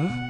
嗯。